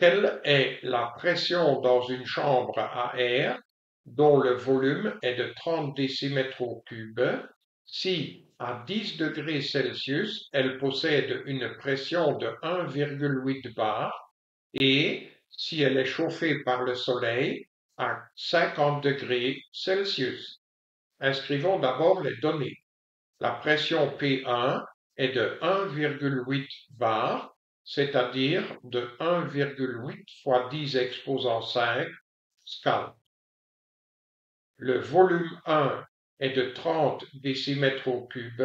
Quelle est la pression dans une chambre à air dont le volume est de 30 décimètres au si à 10 degrés Celsius elle possède une pression de 1,8 bar et si elle est chauffée par le soleil à 50 degrés Celsius. Inscrivons d'abord les données. La pression P1 est de 1,8 bar, c'est-à-dire de 1,8 fois 10 exposant 5 scale. Le volume 1 est de 30 décimètres au cube,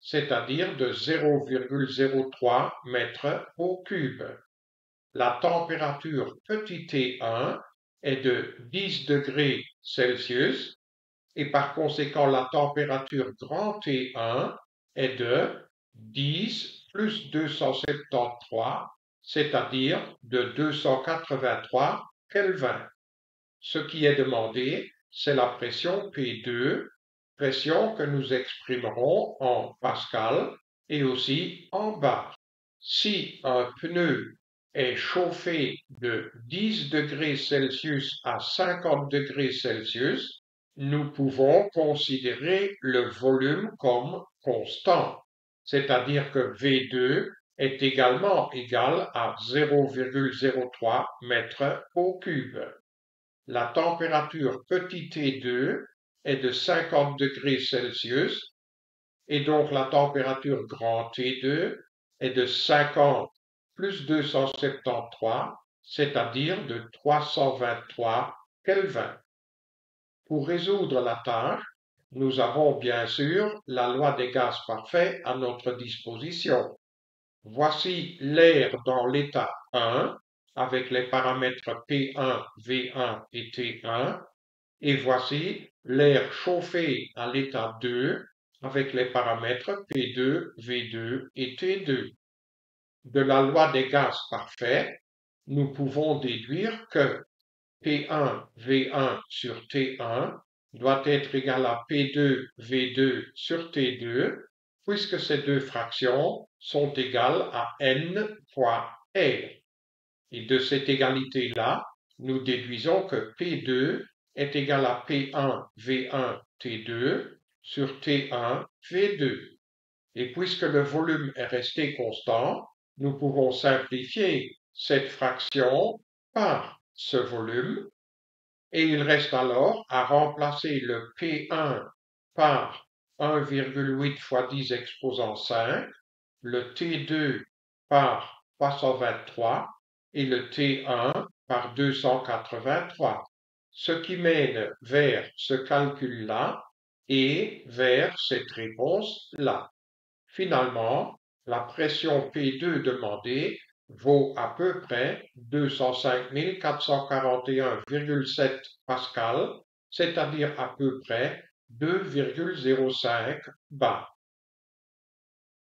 c'est-à-dire de 0,03 mètres au cube. La température petit t1 est de 10 degrés Celsius et par conséquent la température grand T1 est de 10 plus 273, c'est-à-dire de 283 Kelvin. Ce qui est demandé, c'est la pression P2, pression que nous exprimerons en Pascal et aussi en bar. Si un pneu est chauffé de 10 degrés Celsius à 50 degrés Celsius, nous pouvons considérer le volume comme constant, c'est-à-dire que V2 est également égal à 0,03 mètres au cube. La température petit t2 est de 50 degrés Celsius et donc la température grand T2 est de 50 plus 273, c'est-à-dire de 323 Kelvin. Pour résoudre la tâche, nous avons bien sûr la loi des gaz parfaits à notre disposition. Voici l'air dans l'état 1 avec les paramètres P1, V1 et T1 et voici l'air chauffé à l'état 2 avec les paramètres P2, V2 et T2. De la loi des gaz parfaits, nous pouvons déduire que P1 V1 sur T1 doit être égal à P2 V2 sur T2 puisque ces deux fractions sont égales à n fois R. Et de cette égalité-là, nous déduisons que P2 est égal à P1 V1 T2 sur T1 V2. Et puisque le volume est resté constant, nous pouvons simplifier cette fraction par ce volume et il reste alors à remplacer le P1 par 1,8 fois 10 exposant 5, le T2 par 323 et le T1 par 283, ce qui mène vers ce calcul-là et vers cette réponse-là. Finalement, la pression P2 demandée vaut à peu près 205 441,7 pascal, c'est-à-dire à peu près 2,05 bar.